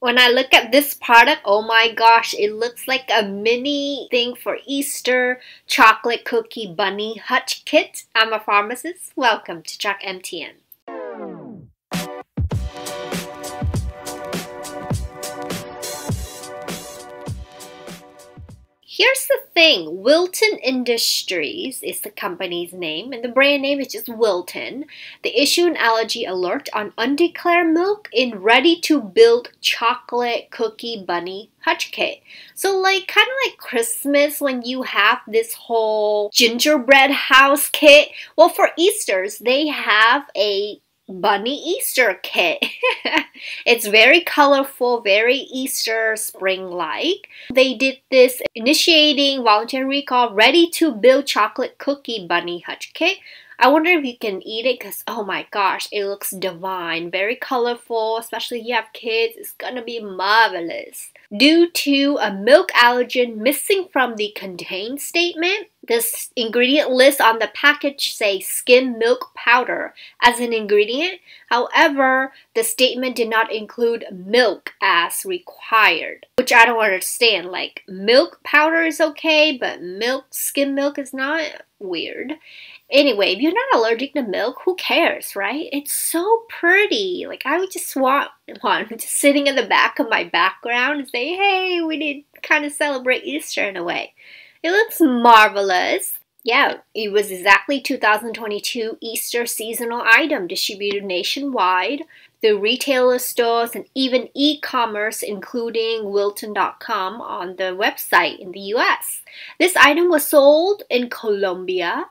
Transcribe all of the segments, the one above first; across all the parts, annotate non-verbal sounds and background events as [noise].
When I look at this product, oh my gosh, it looks like a mini thing for Easter chocolate cookie bunny hutch kit. I'm a pharmacist. Welcome to Track MTM. Here's the thing Wilton Industries is the company's name, and the brand name is just Wilton. They issue an allergy alert on undeclared milk in ready to build chocolate cookie bunny hutch kit. So, like, kind of like Christmas when you have this whole gingerbread house kit. Well, for Easter's, they have a bunny Easter kit. [laughs] it's very colorful, very Easter spring like. They did this initiating voluntary recall ready to build chocolate cookie bunny hutch kit. I wonder if you can eat it because oh my gosh, it looks divine, very colorful, especially if you have kids, it's gonna be marvelous. Due to a milk allergen missing from the contain statement, this ingredient list on the package say skim milk powder as an ingredient. However, the statement did not include milk as required, which I don't understand. Like milk powder is okay, but milk skim milk is not weird. Anyway, if you're not allergic to milk, who cares, right? It's so pretty. Like I would just [laughs] want one just sitting in the back of my background and say, "Hey, we did kind of celebrate Easter in a way." It looks marvelous. Yeah, it was exactly 2022 Easter seasonal item distributed nationwide through retailer stores and even e-commerce including wilton.com on the website in the US. This item was sold in Colombia.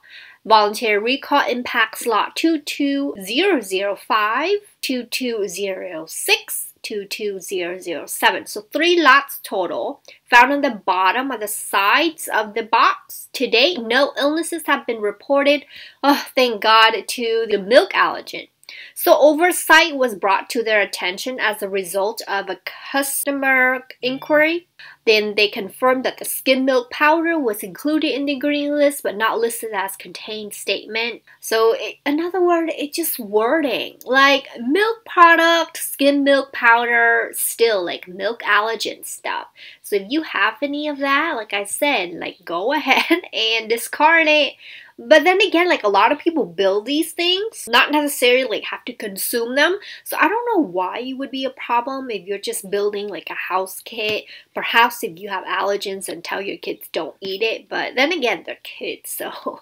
Voluntary recall impacts lot 22005, 2206, 22007. So three lots total found on the bottom of the sides of the box. To date, no illnesses have been reported. Oh, thank God to the milk allergen. So oversight was brought to their attention as a result of a customer inquiry. Then they confirmed that the skim milk powder was included in the ingredient list but not listed as contained statement. So it, in other words, it's just wording. Like milk product, skim milk powder, still like milk allergen stuff. So if you have any of that, like I said, like go [laughs] ahead and discard it but then again, like a lot of people build these things, not necessarily like have to consume them. So I don't know why it would be a problem if you're just building like a house kit. Perhaps if you have allergens and tell your kids don't eat it. But then again, they're kids, so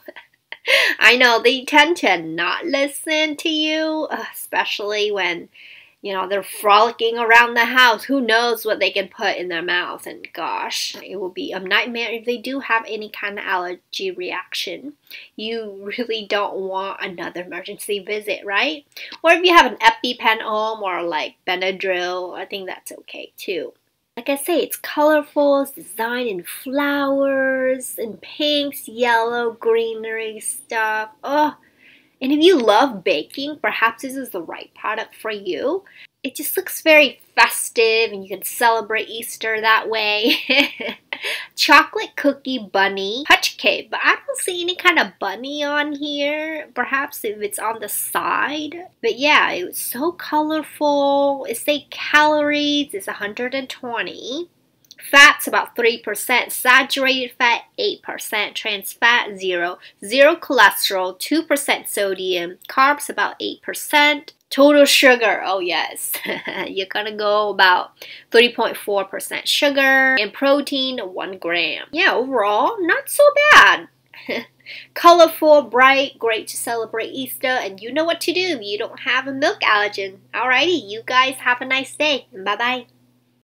[laughs] I know they tend to not listen to you, especially when you know, they're frolicking around the house. Who knows what they can put in their mouth? And gosh, it will be a nightmare if they do have any kind of allergy reaction. You really don't want another emergency visit, right? Or if you have an EpiPen home or like Benadryl, I think that's okay too. Like I say, it's colorful, it's designed in flowers and pinks, yellow, greenery stuff. Oh, and if you love baking, perhaps this is the right product for you. It just looks very festive and you can celebrate Easter that way. [laughs] Chocolate cookie bunny hutch cake, but I see any kind of bunny on here. Perhaps if it's on the side. But yeah, it was so colorful. It say calories is 120. Fats about 3%, saturated fat 8%, trans fat 0, 0 cholesterol, 2% sodium, carbs about 8%, total sugar, oh yes, [laughs] you're gonna go about 3.4% sugar, and protein 1 gram. Yeah, overall, not so bad. [laughs] Colorful, bright, great to celebrate Easter, and you know what to do you don't have a milk allergen. Alrighty, you guys have a nice day. Bye bye.